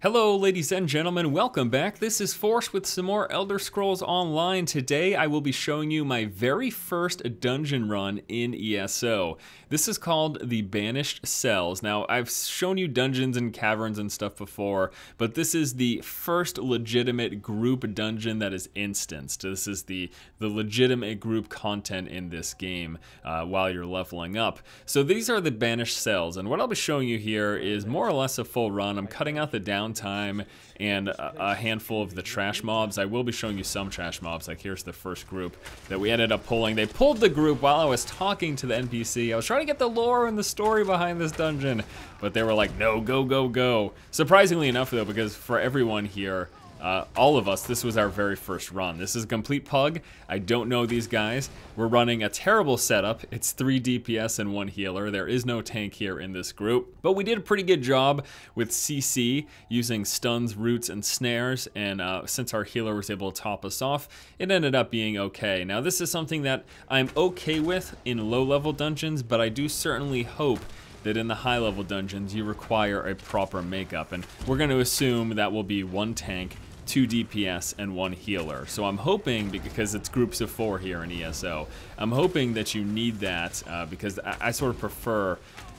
Hello, ladies and gentlemen, welcome back. This is Force with some more Elder Scrolls Online. Today, I will be showing you my very first dungeon run in ESO. This is called the Banished Cells. Now, I've shown you dungeons and caverns and stuff before, but this is the first legitimate group dungeon that is instanced. This is the, the legitimate group content in this game uh, while you're leveling up. So these are the Banished Cells, and what I'll be showing you here is more or less a full run. I'm cutting out the down downtime and a, a, handful of the trash mobs. I will be showing you some trash mobs. Like here's the first group that we ended up pulling. They pulled the group while I was talking to the NPC. I was trying to get the lore and the story behind this dungeon, but they were like, no, go, go, go. Surprisingly enough though, because for everyone here, uh, all of us, this was our very first run. This is a complete pug. I don't know these guys. We're running a terrible setup. It's 3 DPS and 1 healer. There is no tank here in this group. But we did a pretty good job with CC using stuns, roots, and snares. And uh, since our healer was able to top us off, it ended up being okay. Now this is something that I'm okay with in low level dungeons, but I do certainly hope that in the high level dungeons you require a proper makeup and we're going to assume that will be one tank two DPS and one healer. So I'm hoping, because it's groups of four here in ESO, I'm hoping that you need that uh, because I, I sort of prefer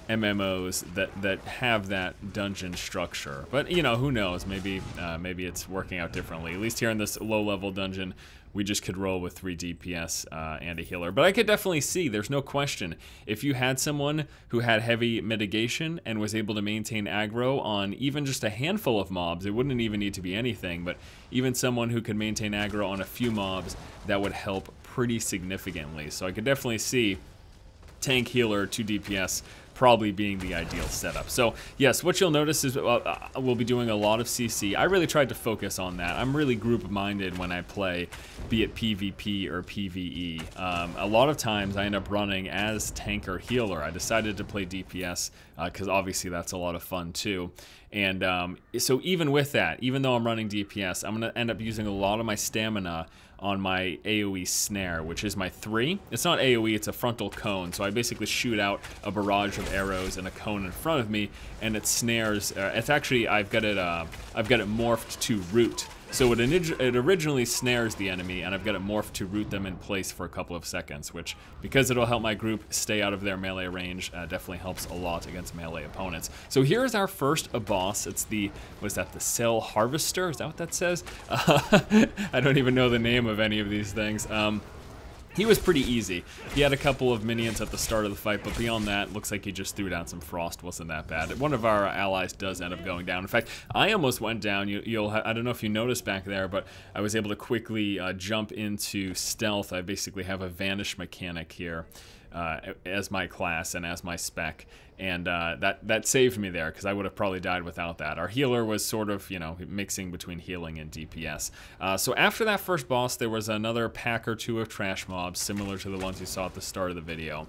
MMOs that that have that dungeon structure. But you know, who knows? Maybe uh, maybe it's working out differently. At least here in this low level dungeon, we just could roll with three DPS uh, and a healer. But I could definitely see, there's no question, if you had someone who had heavy mitigation and was able to maintain aggro on even just a handful of mobs, it wouldn't even need to be anything, but even someone who could maintain aggro on a few mobs, that would help pretty significantly. So I could definitely see tank healer, 2 DPS, probably being the ideal setup. So yes, what you'll notice is uh, uh we'll be doing a lot of CC. I really tried to focus on that. I'm really group minded when I play, be it PvP or PvE. Um, a lot of times I end up running as tank or healer. I decided to play DPS because uh, obviously that's a lot of fun too. And um, so even with that, even though I'm running DPS, I'm going to end up using a lot of my stamina on my AoE snare, which is my three. It's not AoE, it's a frontal cone. So I basically shoot out a barrage of arrows and a cone in front of me, and it snares. Uh, it's actually I've got it. Uh, I've got it morphed to root. So it, it originally snares the enemy, and I've got it morphed to root them in place for a couple of seconds, which, because it'll help my group stay out of their melee range, uh, definitely helps a lot against melee opponents. So here's our first boss. It's the, what is that, the Cell Harvester? Is that what that says? Uh, I don't even know the name of any of these things. Um, he was pretty easy. He had a couple of minions at the start of the fight, but beyond that, looks like he just threw down some frost. Wasn't that bad. One of our allies does end up going down. In fact, I almost went down. You, will I don't know if you noticed back there, but I was able to quickly uh, jump into stealth. I basically have a vanish mechanic here uh, as my class and as my spec, and uh, that that saved me there because I would have probably died without that. Our healer was sort of you know mixing between healing and DPS. Uh, so after that first boss, there was another pack or two of trash mobs similar to the ones you saw at the start of the video.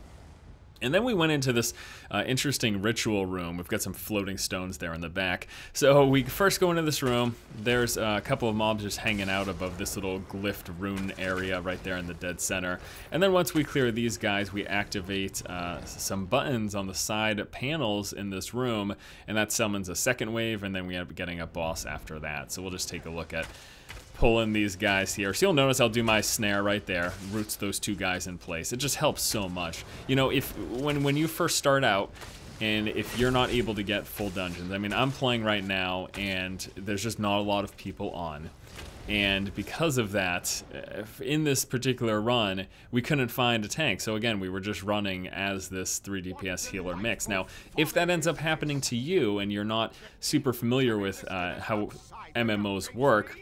And then we went into this uh, interesting ritual room. We've got some floating stones there in the back. So we first go into this room. There's a couple of mobs just hanging out above this little glyphed rune area right there in the dead center. And then once we clear these guys, we activate uh, some buttons on the side panels in this room, and that summons a second wave, and then we end up getting a boss after that. So we'll just take a look at pulling these guys here. So you'll notice I'll do my snare right there, roots those two guys in place. It just helps so much. You know, if when, when you first start out, and if you're not able to get full dungeons, I mean, I'm playing right now, and there's just not a lot of people on. And because of that, in this particular run, we couldn't find a tank. So again, we were just running as this 3 DPS healer mix. Now, if that ends up happening to you and you're not super familiar with uh, how MMOs work,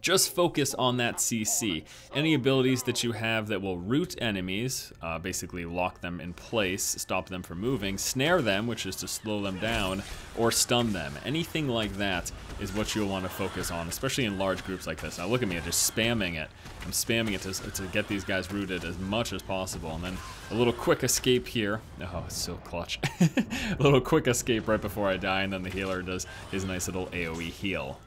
just focus on that CC. Any abilities that you have that will root enemies, uh, basically lock them in place, stop them from moving, snare them, which is to slow them down, or stun them. Anything like that is what you'll want to focus on, especially in large groups like this. Now look at me, I'm just spamming it. I'm spamming it to, to get these guys rooted as much as possible. And then a little quick escape here. Oh, it's so clutch. a little quick escape right before I die, and then the healer does his nice little AoE heal.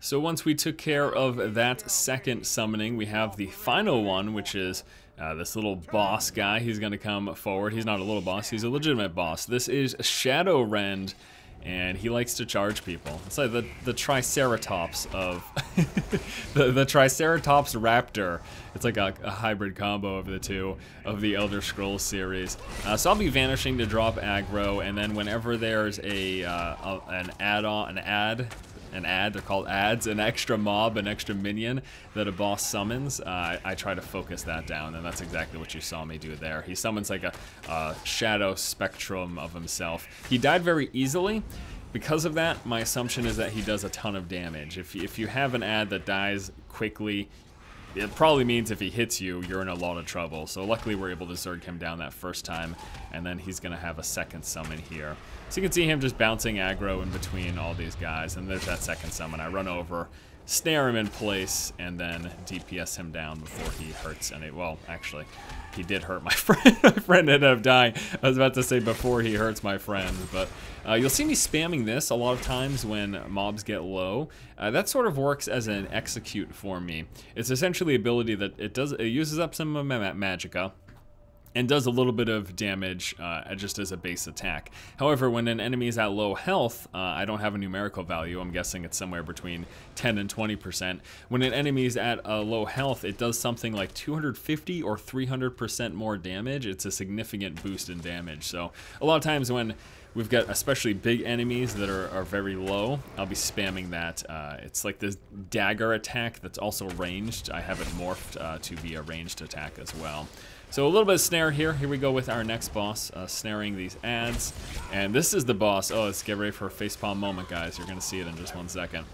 So once we took care of that second summoning, we have the final one, which is uh, this little boss guy. He's going to come forward. He's not a little boss, he's a legitimate boss. This is Shadowrend, and he likes to charge people. It's like the, the Triceratops of... the, the Triceratops Raptor. It's like a, a, hybrid combo of the two of the Elder Scrolls series. Uh, so I'll be vanishing to drop aggro, and then whenever there's a, uh, a an add-on, an ad an ad, they're called ads, an extra mob, an extra minion that a boss summons, uh, I, try to focus that down, and that's exactly what you saw me do there. He summons like a, a shadow spectrum of himself. He died very easily, because of that, my assumption is that he does a ton of damage. If, if you have an ad that dies quickly, it probably means if he hits you, you're in a lot of trouble. So luckily we're able to Zerg him down that first time, and then he's going to have a second summon here. So you can see him just bouncing aggro in between all these guys, and there's that second summon. I run over, snare him in place, and then DPS him down before he hurts any... Well, actually, he did hurt my friend. my friend ended up dying. I was about to say before he hurts my friend, but uh, you'll see me spamming this a lot of times when mobs get low. Uh, that sort of works as an execute for me. It's essentially ability that it does. It uses up some of my magicka and does a little bit of damage uh, just as a base attack. However, when an enemy is at low health, uh, I don't have a numerical value, I'm guessing it's somewhere between 10 and 20%. When an enemy is at a low health, it does something like 250 or 300% more damage. It's a significant boost in damage. So a lot of times when We've got especially big enemies that are, are very low. I'll be spamming that. Uh, it's like this dagger attack that's also ranged. I have it morphed uh, to be a ranged attack as well. So a little bit of snare here. Here we go with our next boss, uh, snaring these ads. And this is the boss. Oh, let's get ready for a facepalm moment, guys. You're to see it in just one second.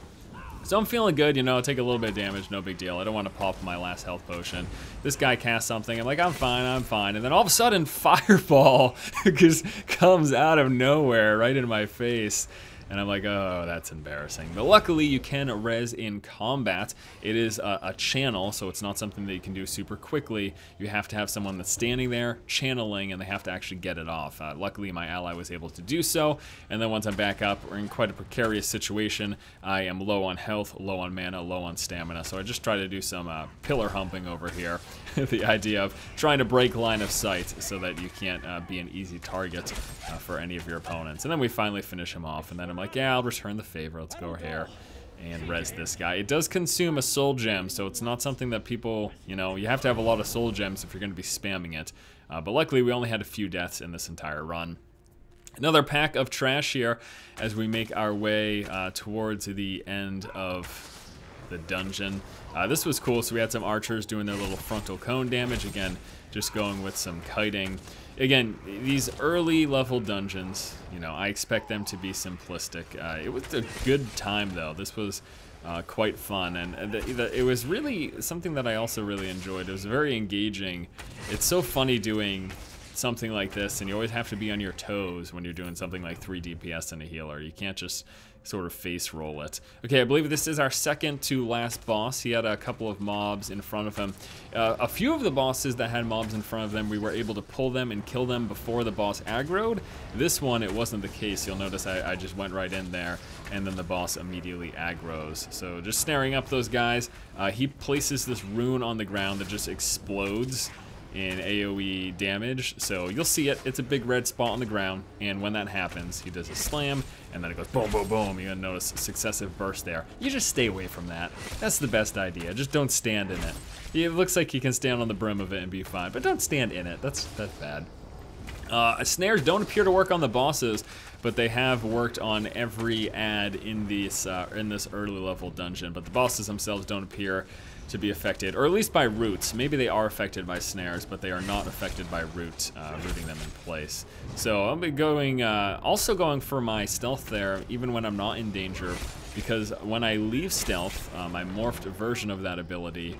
So I'm feeling good, you know, take a little bit of damage, no big deal. I don't want to pop my last health potion. This guy casts something, I'm like, I'm fine, I'm fine. And then all of a sudden, Fireball just comes out of nowhere right in my face. And I'm like, oh, that's embarrassing. But luckily, you can res in combat. It is a, a, channel, so it's not something that you can do super quickly. You have to have someone that's standing there, channeling, and they have to actually get it off. Uh, luckily, my ally was able to do so. And then once I'm back up, we're in quite a precarious situation. I am low on health, low on mana, low on stamina. So I just try to do some uh, pillar humping over here. the idea of trying to break line of sight so that you can't uh, be an easy target uh, for any of your opponents. And then we finally finish him off, and then I'm yeah, I'll return the favor. Let's go here and res this guy. It does consume a soul gem, so it's not something that people, you know, you have to have a lot of soul gems if you're going to be spamming it. Uh, but luckily, we only had a few deaths in this entire run. Another pack of trash here as we make our way uh, towards the end of the dungeon. Uh, this was cool, so we had some archers doing their little frontal cone damage. Again, just going with some kiting again, these early level dungeons, you know, I expect them to be simplistic. Uh, it was a good time though. This was uh, quite fun, and the, the, it was really something that I also really enjoyed. It was very engaging. It's so funny doing something like this, and you always have to be on your toes when you're doing something like 3 DPS and a healer. You can't just sort of face roll it. Okay, I believe this is our second to last boss. He had a couple of mobs in front of him. Uh, a few of the bosses that had mobs in front of them, we were able to pull them and kill them before the boss aggroed. This one, it wasn't the case. You'll notice I, I just went right in there, and then the boss immediately aggroes. So just snaring up those guys. Uh, he places this rune on the ground that just explodes in AoE damage. So you'll see it. It's a big red spot on the ground. And when that happens, he does a slam, and then it goes boom, boom, boom. You're to notice successive bursts there. You just stay away from that. That's the best idea. Just don't stand in it. It looks like you can stand on the brim of it and be fine, but don't stand in it. That's, that's bad. Uh, snares don't appear to work on the bosses, but they have worked on every ad in this uh, in this early level dungeon. But the bosses themselves don't appear to be affected, or at least by roots. Maybe they are affected by snares, but they are not affected by root, uh, rooting them in place. So I'll be going, uh, also going for my stealth there, even when I'm not in danger, because when I leave stealth, uh, my morphed version of that ability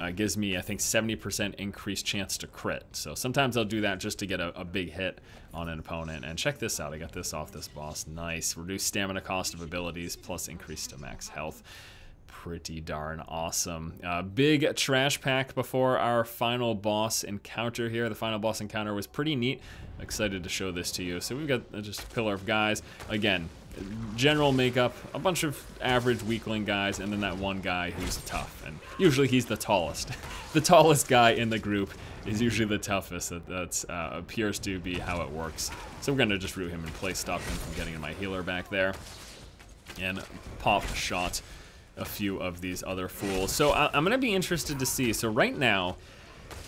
uh, gives me, I think, 70% increased chance to crit. So sometimes I'll do that just to get a, a, big hit on an opponent. And check this out, I got this off this boss. Nice. Reduce stamina cost of abilities plus increase to max health pretty darn awesome. Uh, big trash pack before our final boss encounter here. The final boss encounter was pretty neat. Excited to show this to you. So we've got just a pillar of guys. Again, general makeup, a bunch of average weakling guys, and then that one guy who's tough. And usually he's the tallest. the tallest guy in the group is usually the toughest. That that's, uh, appears to be how it works. So we're going to just root him and play stop him from getting in my healer back there. And pop shot a few of these other fools. So I, I'm going to be interested to see. So right now,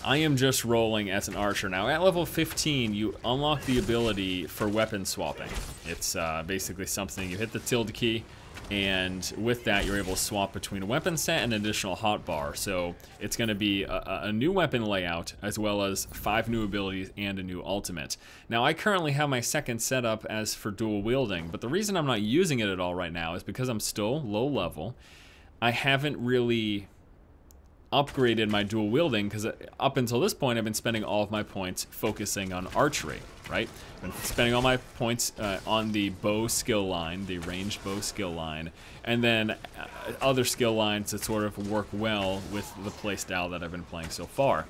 I am just rolling as an archer. Now, at level 15, you unlock the ability for weapon swapping. It's uh, basically something, you hit the tilde key, and with that, you're able to swap between a weapon set and an additional hotbar. So it's going to be a, a, new weapon layout, as well as five new abilities and a new ultimate. Now, I currently have my second setup as for dual wielding, but the reason I'm not using it at all right now is because I'm still low level. I haven't really upgraded my dual wielding because uh, up until this point I've been spending all of my points focusing on archery, right? I've been spending all my points uh, on the bow skill line, the ranged bow skill line, and then uh, other skill lines that sort of work well with the playstyle that I've been playing so far.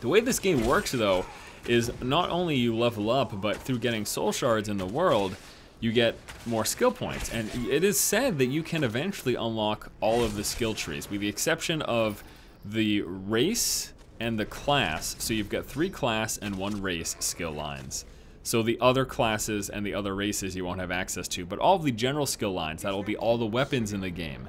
The way this game works though is not only you level up, but through getting soul shards in the world, you get more skill points. And it is said that you can eventually unlock all of the skill trees, with the exception of the race and the class. So you've got three class and one race skill lines. So the other classes and the other races you won't have access to, but all of the general skill lines, that will be all the weapons in the game.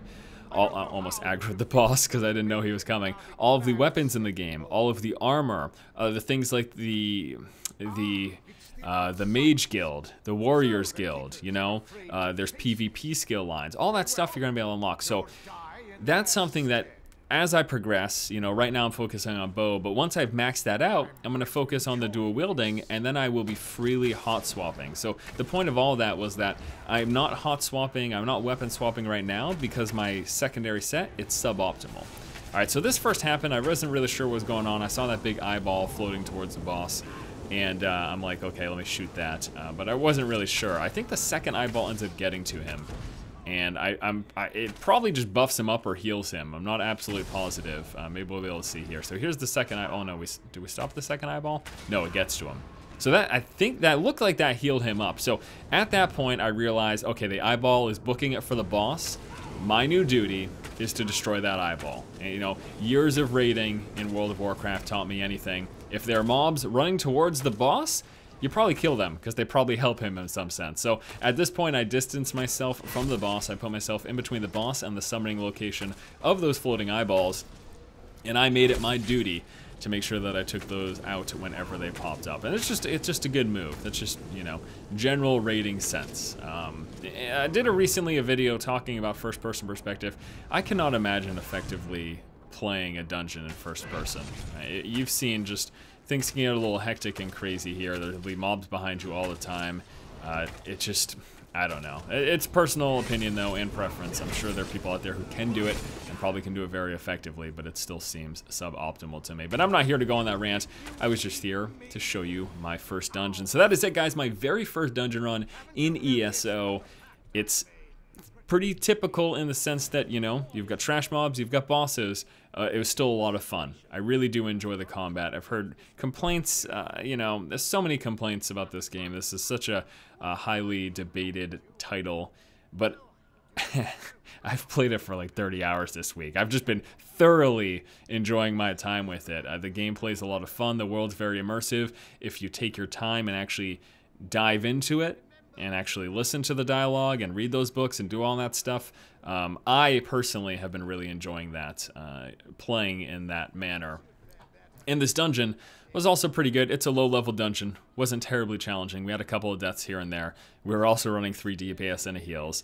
All, uh, almost aggroed the boss because I didn't know he was coming. All of the weapons in the game, all of the armor, uh, the things like the the uh, the Mage Guild, the Warriors Guild, you know, uh, there's PvP skill lines, all that stuff you're gonna be able to unlock. So that's something that as I progress, you know, right now I'm focusing on bow, but once I've maxed that out, I'm going to focus on the dual wielding, and then I will be freely hot swapping. So the point of all that was that I'm not hot swapping, I'm not weapon swapping right now, because my secondary set, it's suboptimal. Alright, so this first happened, I wasn't really sure what was going on, I saw that big eyeball floating towards the boss, and uh, I'm like, okay, let me shoot that, uh, but I wasn't really sure. I think the second eyeball ends up getting to him and I, am it probably just buffs him up or heals him. I'm not absolutely positive. Uh, maybe we'll be able to see here. So here's the second eye. Oh no, we do we stop the second eyeball? No, it gets to him. So that I think that looked like that healed him up. So at that point, I realized, okay, the eyeball is booking it for the boss. My new duty is to destroy that eyeball. And, you know, years of raiding in World of Warcraft taught me anything. If there are mobs running towards the boss, you probably kill them because they probably help him in some sense. So at this point, I distance myself from the boss. I put myself in between the boss and the summoning location of those floating eyeballs, and I made it my duty to make sure that I took those out whenever they popped up. And it's just it's just a good move. That's just, you know, general raiding sense. Um, I did a recently a video talking about first person perspective. I cannot imagine effectively playing a dungeon in first person. You've seen just things can get a little hectic and crazy here. There'll be mobs behind you all the time. Uh, it just, I don't know. It's personal opinion though and preference. I'm sure there are people out there who can do it and probably can do it very effectively, but it still seems suboptimal to me. But I'm not here to go on that rant. I was just here to show you my first dungeon. So that is it guys, my very first dungeon run in ESO. It's pretty typical in the sense that, you know, you've got trash mobs, you've got bosses. Uh, it was still a lot of fun. I really do enjoy the combat. I've heard complaints, uh, you know, there's so many complaints about this game. This is such a, a highly debated title, but I've played it for like 30 hours this week. I've just been thoroughly enjoying my time with it. Uh, the gameplay is a lot of fun. The world's very immersive. If you take your time and actually dive into it, and actually listen to the dialogue and read those books and do all that stuff. Um, I personally have been really enjoying that, uh, playing in that manner. And this dungeon was also pretty good. It's a low-level dungeon, wasn't terribly challenging. We had a couple of deaths here and there. We were also running 3 DPS and a heals.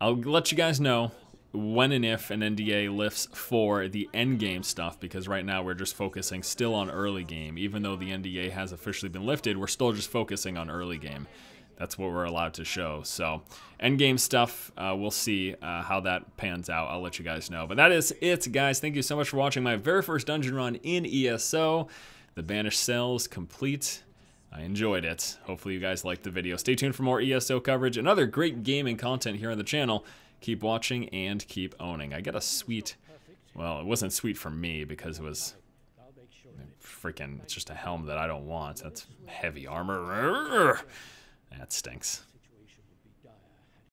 I'll let you guys know when and if an NDA lifts for the end game stuff because right now we're just focusing still on early game. Even though the NDA has officially been lifted, we're still just focusing on early game that's what we're allowed to show. So, endgame stuff, uh, we'll see uh, how that pans out. I'll let you guys know. But that is it, guys. Thank you so much for watching my very first dungeon run in ESO. The Banished Cells complete. I enjoyed it. Hopefully you guys liked the video. Stay tuned for more ESO coverage and other great gaming content here on the channel. Keep watching and keep owning. I got a sweet, well, it wasn't sweet for me because it was freaking, it's just a helm that I don't want. That's heavy armor. That stinks.